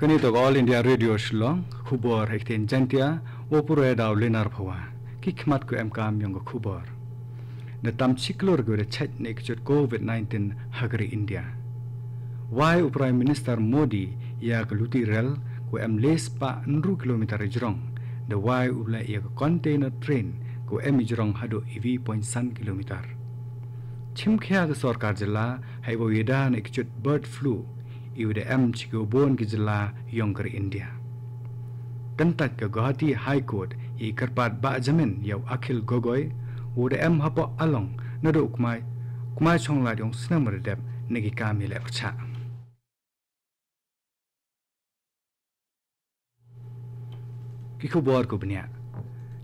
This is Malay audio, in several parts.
kani to all india radio shlong khubor hekten jantia opuro daw lenar phawa ki khmat ko em kam yong khubor. Na tam chiklor go re chat ne kchot covid 19 hagri india. Why prime minister modi ya gluti rel ko em les pa nru kilometer jrong the why ula ya container train ko em jrong hado ev point san kilometer. Chimkhya ga sarkar jilla haibo yeda ne kchot bird flu bon ki jilla yongkar india. Kantak ka guwahati high court i karpat ba jamin yau akhil gogoi em hapo along nado kumai kumai chong la yong snamar deb negi ka mile cha ki khu bor ko bnya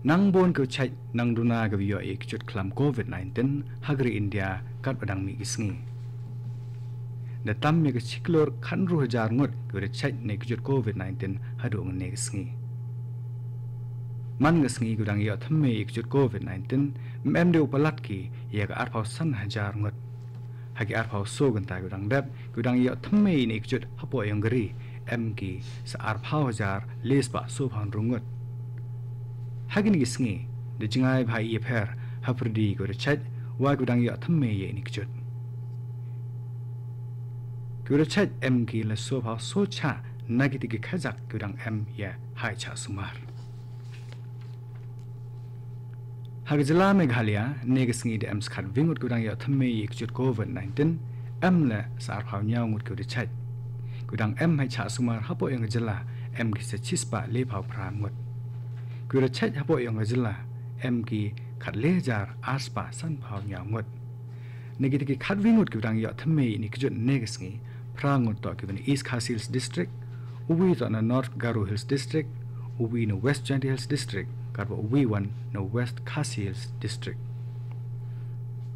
nang bon ko chai nang duna ga yo ek chut klam covid 19 hagri india kat padang mi gisngi na tam ga chiklor khan ru hajar ngot ko re chai ne chut covid 19 hadu ng ne gisngi man ga sngi gudang yo thamme ek chut covid 19 mem de upalat ki ye ga ar phau san hajar ngot. Hagi ar phau so gan ta gudang dab gudang yo thamme ne ek chut hapo yong gari em ki sa ar phau hajar les ba so phan rungot hagi ni sngi de jingai bhai ye pher haprdi go re chat wa gudang yo thamme ye ni chut gure chat em ki la so phau so cha nagiti ki khajak gudang em ye hai cha sumar. Hagzala Meghalaya negasngi de ems khat vingut kudang ya thamme yik chut covid 19 em la sar phaw nyaw ngut ku de chat. Kudang em hai cha sumar hapo yang jala em ki se chispa le phaw phra ngut. Ku de chat hapo yang jala em ki khat le jar aspa san phaw nyaw ngut. Negiti ki khat vingut kudang ya thamme ni kjut negasngi phra ngut to ki east khasi hills district uwi to na north garu hills district uwi no west janti hills district karbo uwi wan no west khasi hills district.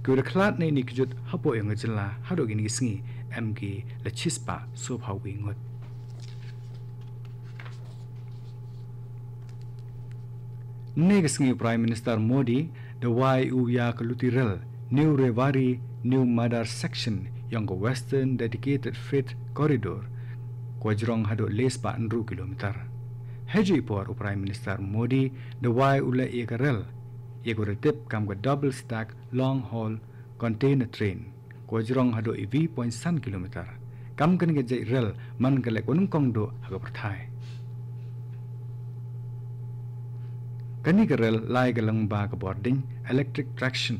Gura klat ne ni kjut hapo yang jela hado gini singi MG la chispa so phau wi ngot. Neg singi Prime Minister Modi the YU ya kalutirel New Revari New Madar section yang go western dedicated freight corridor kwajrong hado lespa 2 kilometer. Haji por Prime Minister Modi the Y ule ekarel egoretip kam ga double stack long haul container train kwajrong hado i 1 kilometer. Kam kan ge jai rel man gale konung kong do haga prathai kani ga rel lai ga lang ba ga boarding electric traction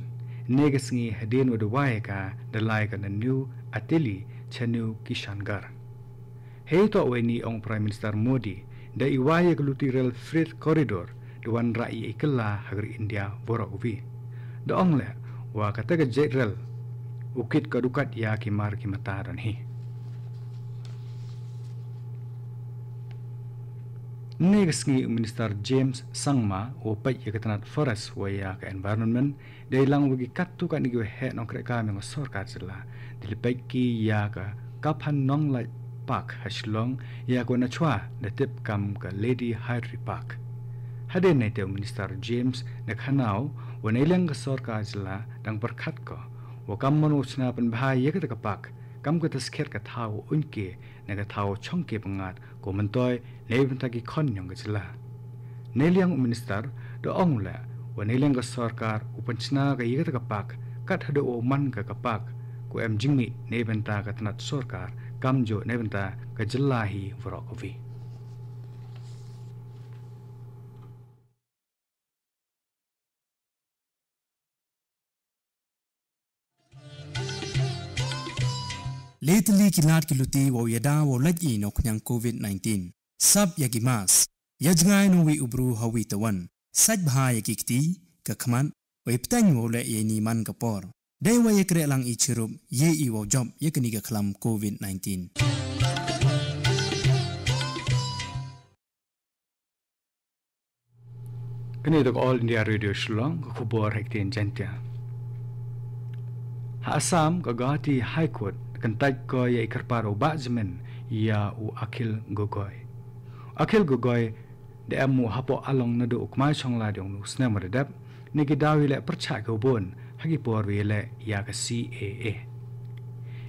negasngi hadin wad wai ka the lai ga new ateli chanu kishangar. He to we ni ong prime minister modi da iwaya ga luti rel freight corridor duan rai ikalla hagar india bora uvi da ong le wa kata ga jai rel ukit kadukat ya ki mar ki mataran hi Negasngi Minister James Sangma o pai ya katanat forest wa ya ka environment de lang wagi kattu ka nigi he nong kre ka me sarkar jila dil pai ki ya ka kaphan nong lai park hashlong ya ko na chwa de tip kam ka lady hyde park. Hade ne te minister James na khanau wa ne lang ka sarkar jila dang perkhat ko. Wa kam manu chna pan bhai ya ka ka pak kam ka tasker ka unke na ka thau chongke pangat ko mantoy lebin ta ki khon nyong ka chila. Neliang minister do ong la wa neliang ka sarkar upanchna ka yiga ka pak kat hado o man ka ka pak. Ko em jingmi nebin ta ka tanat sarkar kam jo nebin ta ka jillahi vorokovi Lately kinat kiluti wo yada wo lagi no knyang COVID-19. Sab yagi mas. Yajngai no wi ubru hawi tawan. Saj bha yagi kti ka khaman wa iptang wo le ye ni man ka por. Dai wa ye kre lang i chirup ye i wo job ye kni ka khlam COVID-19. Kini dok All India Radio Shillong kubur hektin jantia. Ha Assam ka Guwahati High Court kentaj ko ya ikar paro bajmen ya u akil gogoy akil gogoy de amu hapo along nado ukmai chong la dong nu sna maradap ni ki dawi le percha go bon hagi por wi le ya ka caa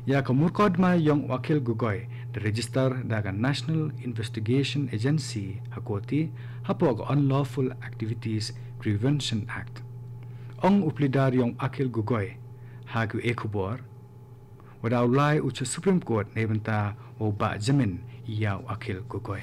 ya ka murkod ma yong wakil gogoy the register daga National Investigation Agency hakoti hapog Unlawful Activities Prevention Act. Ong uplidar yung akil gugoy hagu ekubor wadaw lai ucha Supreme Court nebenta o ba jamin yaw akil gugoy.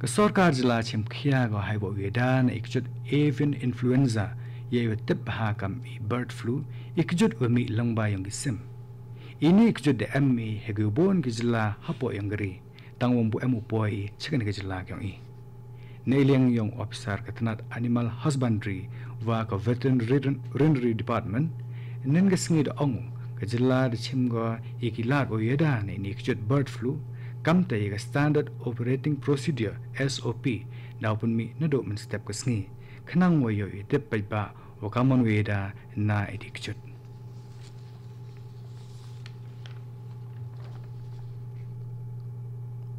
Ka sarkar jila chim khia go hai bo wedan ikchut avian influenza ye we tip ha kam i bird flu ikchut we mi langba yang sim ini ikchut de me hegu bon ki jila hapo yang gri tang wong bu emu poi chicken ki jila kyong i Nailing yung officer katanat animal husbandry wa ka veterinary department nen ga singi da ong ka jila de chim go ikilat o yeda ne ni ikchut bird flu kam ta yiga standard operating procedure SOP na pun mi na do men step ka sngi khnang wo yo i tep ba wa kamon we da na edik chut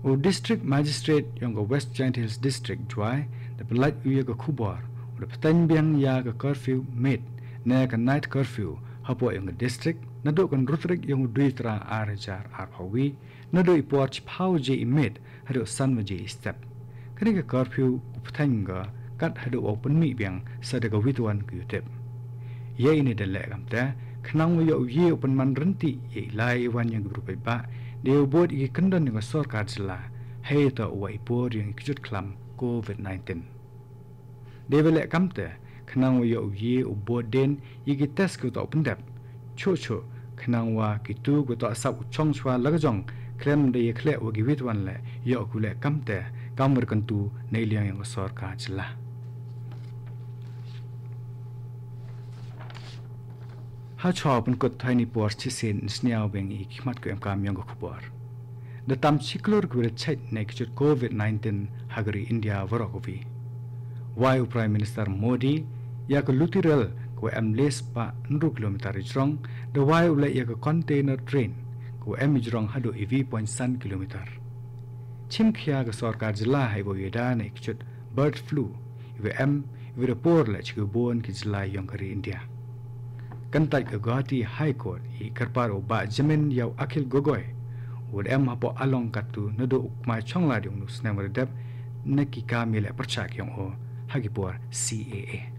o district magistrate yong go west giant hills district jwai the polite wi ga khubar o the patan biang ya ga curfew made na ka night curfew hapo yong district na do kan rutrik yong duitra ar jar ar hawi na do iport pau je imit hado san je step. Kani ka curfew upthanga kat hado open mi biang sadaga witwan ku tep ye ini de le kam ta khnang yo ye open man ranti ye lai wan yang group ba de bod i kandan ni sor ka jla he to wai por yang kijut klam covid 19 de vele kam ta khnang yo ye ubod den i ki test ku to open dep cho cho khnang wa ki tu ku to sa chong chwa lag jong krem de ye khle wo gi wit wan le. Yo ku le kam kan tu nei liang yang sor ka ha chaw pun ko thai ni por chi sin sniaw beng i khmat ko em kam yang ko khubor the tam chiklor ku re chet ne ki covid 19 hagari india waro ko vi. Why prime minister modi ya ko lutiral ko em les pa nru kilometer jrong the why ule ya ko container train ko em jrong hado ev point san kilometer. Chim khia ga sarkar jila hai bo yeda ne kchut bird flu ve em ve report la chku bon ki jila yong kari india kantar ka Guwahati High Court i karparo ba jamin yaw akhil gogoy wur em hapo along katu nado ukma chongla ryong nu snamar dab naki ka mila parchak yong o hagipor CAA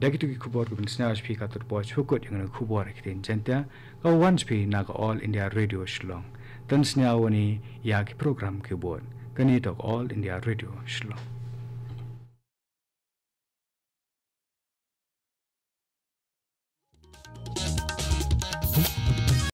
dagitu ki khubor ko bisnaj phi ka tur po chukot yong na khubor ekten jenta ka once phi na ka all india radio shlong tan snya woni ya ki program ki bon kani tok all india radio shlong